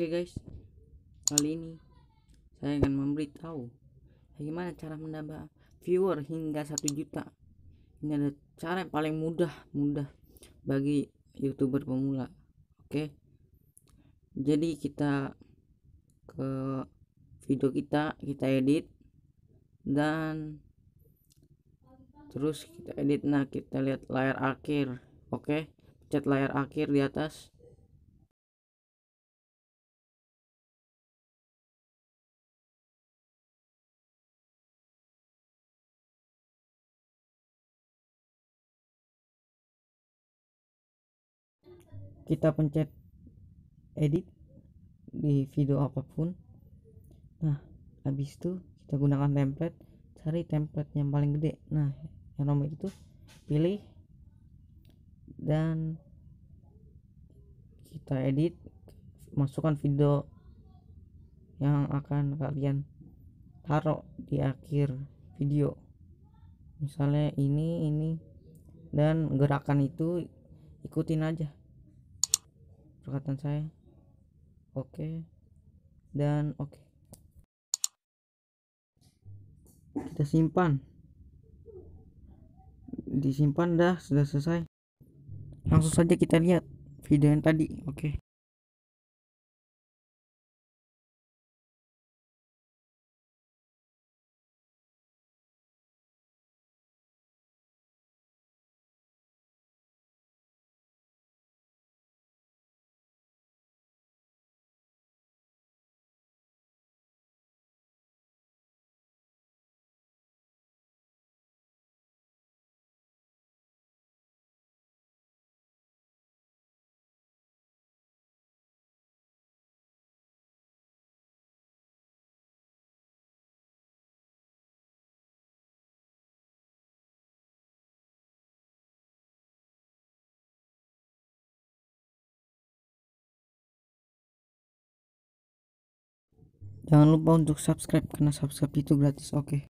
Oke guys, kali ini saya akan memberitahu bagaimana cara menambah viewer hingga satu juta. Ini ada cara yang paling mudah, mudah bagi youtuber pemula. Oke, jadi kita ke video kita, kita edit dan terus kita edit. Nah, kita lihat layar akhir. Oke, pencet layar akhir di atas kita pencet edit di video apa pun. Nah habis itu kita gunakan template cari template yang paling gede. Nah yang nomor itu pilih dan kita edit masukkan video yang akan kalian taruh di akhir video. Misalnya ini ini dan gerakan itu ikutin aja perkataan saya. Oke. Dan oke. Kita simpan. Disimpan dah sudah selesai. Langsung saja kita lihat video yang tadi oke. Jangan lupa untuk subscribe karena subscribe itu gratis. Oke. Okay.